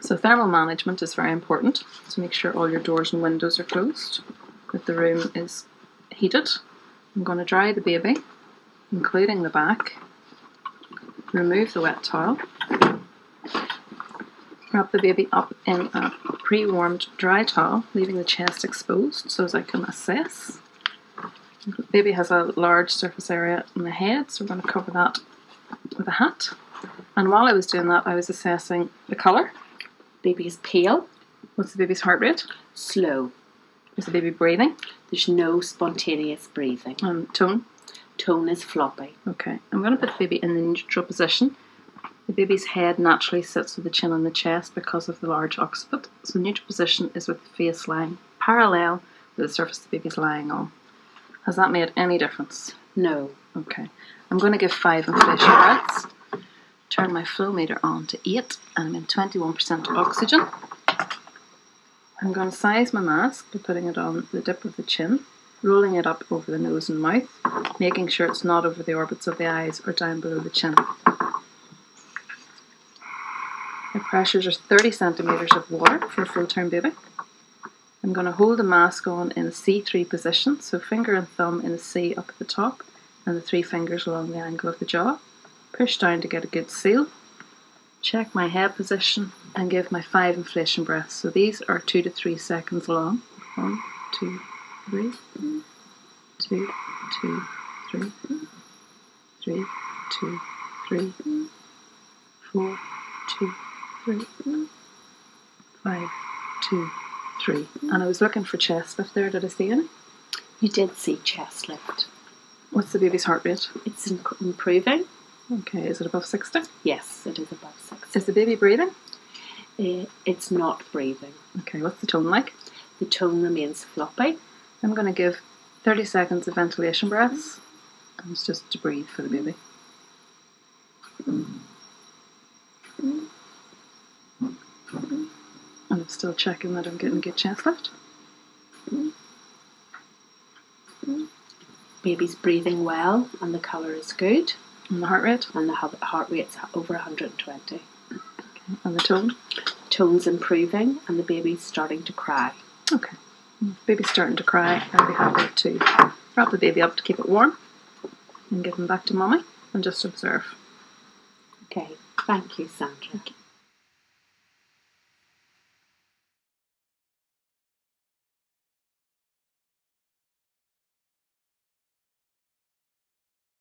So thermal management is very important. So make sure all your doors and windows are closed, that the room is heated. I'm going to dry the baby, including the back. Remove the wet towel. Wrap the baby up in a pre-warmed dry towel, leaving the chest exposed so as I can assess. The baby has a large surface area on the head, so we're going to cover that with a hat. And while I was doing that, I was assessing the colour. Baby is pale, What's the baby's heart rate? slow. Is the baby breathing? There's no spontaneous breathing. Um, tone? Tone is floppy. Okay. I'm going to put the baby in the neutral position. The baby's head naturally sits with the chin on the chest because of the large occiput. So neutral position is with the face lying parallel with the surface the baby's lying on. Has that made any difference? No. Okay. I'm going to give five inflation breaths. Turn my flow meter on to eight, and I'm in 21% oxygen. I'm going to size my mask by putting it on the dip of the chin, rolling it up over the nose and mouth, making sure it's not over the orbits of the eyes or down below the chin. My pressures are 30 centimetres of water for a full term baby. I'm going to hold the mask on in a C3 position, so finger and thumb in a C up at the top, and the three fingers along the angle of the jaw. Push down to get a good seal. Check my head position and give my five inflation breaths. So these are two to three seconds long. One, two, three, two, two, three, three, two, three, four, two, three, five, two, three. And I was looking for chest lift there. Did I see any? You did see chest lift. What's the baby's heart rate? It's improving. Okay, is it above 60? Yes, it is above 60. Is the baby breathing? Uh, it's not breathing. Okay, what's the tone like? The tone remains floppy. I'm going to give 30 seconds of ventilation breaths. And it's just to breathe for the baby. And I'm still checking that I'm getting a good chest lift. Baby's breathing well, and the colour is good, And the heart rate and the heart rate's over 120. and the tone. Tone's improving, and the baby's starting to cry. Okay. Baby's starting to cry. I'll be happy to wrap the baby up to keep it warm and give him back to mommy and just observe. Okay, thank you, Sandra.